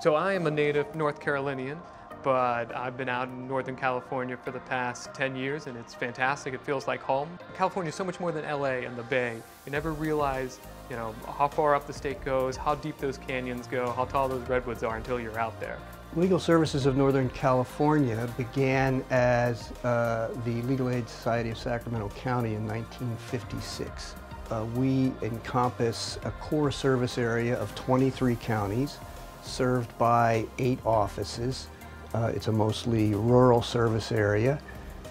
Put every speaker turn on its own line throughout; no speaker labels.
So I am a native North Carolinian, but I've been out in Northern California for the past 10 years and it's fantastic. It feels like home. California is so much more than LA and the Bay. You never realize, you know, how far up the state goes, how deep those canyons go, how tall those redwoods are until you're out there.
Legal Services of Northern California began as uh, the Legal Aid Society of Sacramento County in 1956. Uh, we encompass a core service area of 23 counties served by eight offices. Uh, it's a mostly rural service area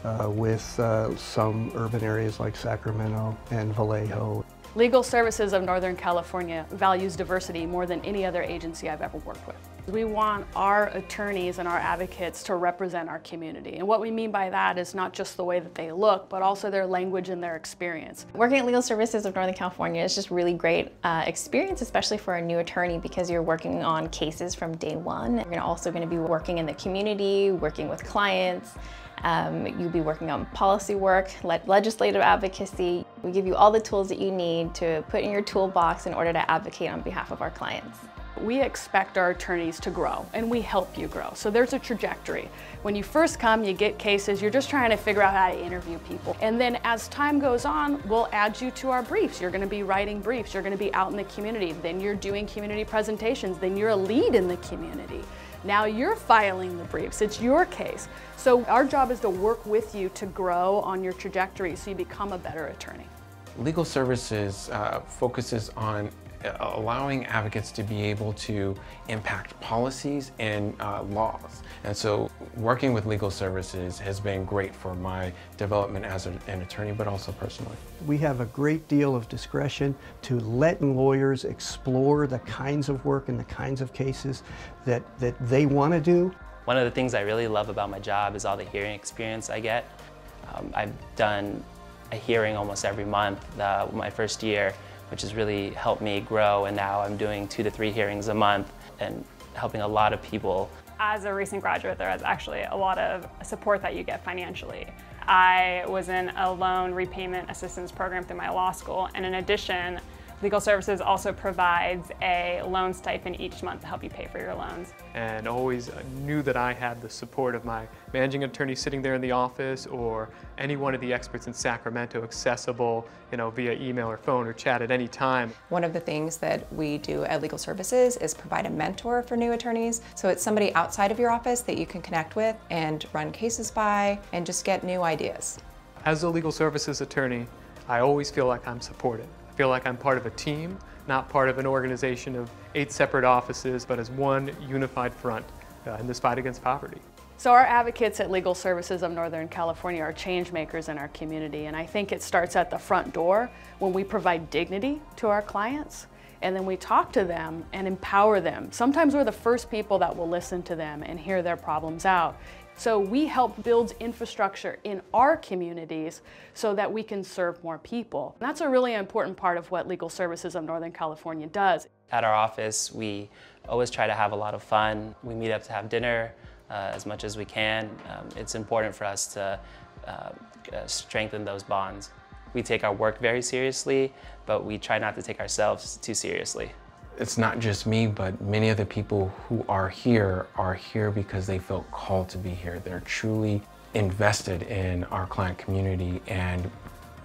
uh, with uh, some urban areas like Sacramento and Vallejo.
Legal Services of Northern California values diversity more than any other agency I've ever worked with. We want our attorneys and our advocates to represent our community. And what we mean by that is not just the way that they look, but also their language and their experience.
Working at Legal Services of Northern California is just really great uh, experience, especially for a new attorney because you're working on cases from day one. You're also going to be working in the community, working with clients, um, you'll be working on policy work, le legislative advocacy. We give you all the tools that you need to put in your toolbox in order to advocate on behalf of our clients.
We expect our attorneys to grow and we help you grow. So there's a trajectory. When you first come, you get cases, you're just trying to figure out how to interview people. And then as time goes on, we'll add you to our briefs. You're gonna be writing briefs, you're gonna be out in the community, then you're doing community presentations, then you're a lead in the community. Now you're filing the briefs, it's your case. So our job is to work with you to grow on your trajectory so you become a better attorney.
Legal services uh, focuses on allowing advocates to be able to impact policies and uh, laws. And so working with legal services has been great for my development as a, an attorney, but also personally.
We have a great deal of discretion to let lawyers explore the kinds of work and the kinds of cases that, that they want to do.
One of the things I really love about my job is all the hearing experience I get. Um, I've done a hearing almost every month uh, my first year which has really helped me grow and now I'm doing two to three hearings a month and helping a lot of people.
As a recent graduate, there is actually a lot of support that you get financially. I was in a loan repayment assistance program through my law school, and in addition, Legal Services also provides a loan stipend each month to help you pay for your loans.
And always knew that I had the support of my managing attorney sitting there in the office or any one of the experts in Sacramento accessible you know, via email or phone or chat at any time.
One of the things that we do at Legal Services is provide a mentor for new attorneys. So it's somebody outside of your office that you can connect with and run cases by and just get new ideas.
As a legal services attorney, I always feel like I'm supported feel like I'm part of a team, not part of an organization of eight separate offices, but as one unified front uh, in this fight against poverty.
So our advocates at Legal Services of Northern California are change makers in our community and I think it starts at the front door when we provide dignity to our clients and then we talk to them and empower them. Sometimes we're the first people that will listen to them and hear their problems out. So we help build infrastructure in our communities so that we can serve more people. And that's a really important part of what Legal Services of Northern California does.
At our office, we always try to have a lot of fun. We meet up to have dinner uh, as much as we can. Um, it's important for us to uh, uh strengthen those bonds. We take our work very seriously, but we try not to take ourselves too seriously
it's not just me, but many of the people who are here are here because they felt called to be here. They're truly invested in our client community and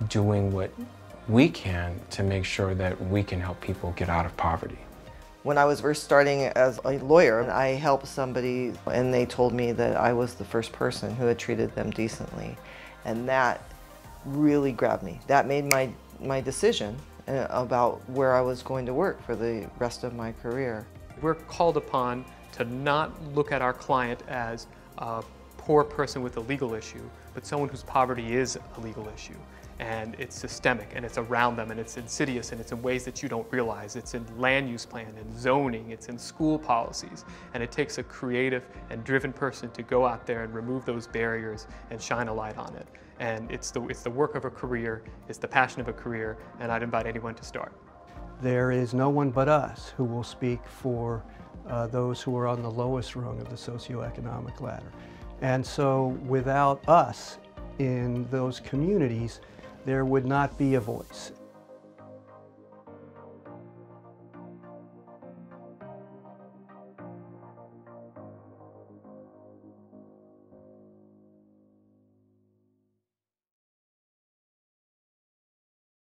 doing what we can to make sure that we can help people get out of poverty.
When I was first starting as a lawyer, I helped somebody and they told me that I was the first person who had treated them decently. And that really grabbed me. That made my, my decision Uh, about where I was going to work for the rest of my career.
We're called upon to not look at our client as a poor person with a legal issue, but someone whose poverty is a legal issue. And it's systemic, and it's around them, and it's insidious, and it's in ways that you don't realize. It's in land use plan and zoning, it's in school policies, and it takes a creative and driven person to go out there and remove those barriers and shine a light on it and it's the, it's the work of a career, it's the passion of a career, and I'd invite anyone to start.
There is no one but us who will speak for uh, those who are on the lowest rung of the socioeconomic ladder. And so without us in those communities, there would not be a voice.